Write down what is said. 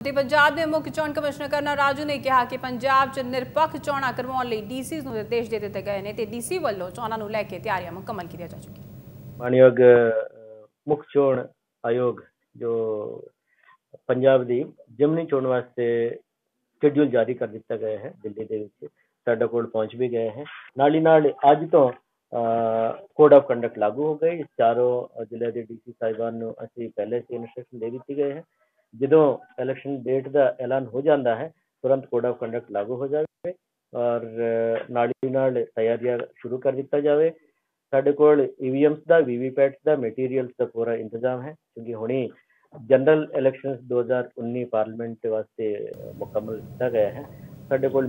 ਤੇ ਪੰਜਾਬ ਦੇ ਮੁੱਖ ਚੋਣ ਕਮਿਸ਼ਨਰ ਕਰਨਾ ਰਾਜੂ ਨੇ ਕਿਹਾ ਕਿ ਪੰਜਾਬ 'ਚ ਨਿਰਪੱਖ ਚੋਣਾਂ ਕਰਵਾਉਣ ਲਈ ਡੀਸੀ ਨੂੰ ਨਿਰਦੇਸ਼ ਦੇ ਦਿੱਤੇ ਗਏ ਨੇ ਤੇ ਡੀਸੀ ਵੱਲੋਂ ਚੋਣਾਂ ਨੂੰ ਲੈ ਕੇ ਤਿਆਰੀਆਂ ਮੁਕੰਮਲ ਕੀਤੀਆਂ ਜਾ ਚੁੱਕੀਆਂ ਮਾਨਯੋਗ ਮੁੱਖ ਚੋਣ ਆਯੋਗ ਜੋ ਪੰਜਾਬ ਦੀ ਜਿਮਨੀ ਚੋਣ ਵਾਸਤੇ ਸ਼ਡਿਊਲ ਜਾਰੀ ਕਰ ਦਿੱਤਾ ਗਿਆ ਹੈ ਦਿੱਲੀ ਦੇ ਵਿੱਚ, ਸਾਡੇ ਕੋਲ ਪਹੁੰਚ ਵੀ ਗਏ ਹੈ। ਨਾਲ ਹੀ ਨਾਲ ਅੱਜ ਤੋਂ ਕੋਡ ਆਫ ਕੰਡਕਟ ਲਾਗੂ ਹੋ ਗਈ ਚਾਰੋਂ ਜ਼ਿਲ੍ਹੇ ਦੇ ਡੀਸੀ ਸਾਹਿਬਾਨ ਨੂੰ ਅਸੀਂ ਪਹਿਲੇ ਸੀ ਇਨਸਟਰਕਸ਼ਨ ਦੇ ਦਿੱਤੀ ਗਏ ਹੈ। ਜਦੋਂ ਇਲੈਕਸ਼ਨ ਡੇਟ ਦਾ ਐਲਾਨ ਹੋ ਜਾਂਦਾ ਹੈ, ਤੁਰੰਤ ਕੋਡ ਆਫ ਕੰਡਕਟ ਲਾਗੂ ਹੋ ਜਾਵੇ ਔਰ ਨਾਲ ਹੀ ਨਾਲ ਤਿਆਰੀਆਂ ਸ਼ੁਰੂ ਕਰ ਦਿੱਤਾ ਜਾਵੇ। ਸਾਡੇ ਕੋਲ ਈਵੀਐਮਸ ਦਾ ਵੀਵੀਪੈਟਸ ਦਾ ਮਟੀਰੀਅਲਸ ਦਾ ਪੂਰਾ ਇੰਤਜ਼ਾਮ ਹੈ, ਕਿਉਂਕਿ ਹੁਣੇ ਜਨਰਲ ਇਲੈਕਸ਼ਨਸ 2019 ਪਾਰਲੀਮੈਂਟ ਵਾਸਤੇ ਮੁਕੰਮਲ ਕੀਤਾ ਗਿਆ ਹੈ। ਸਾਡੇ ਕੋਲ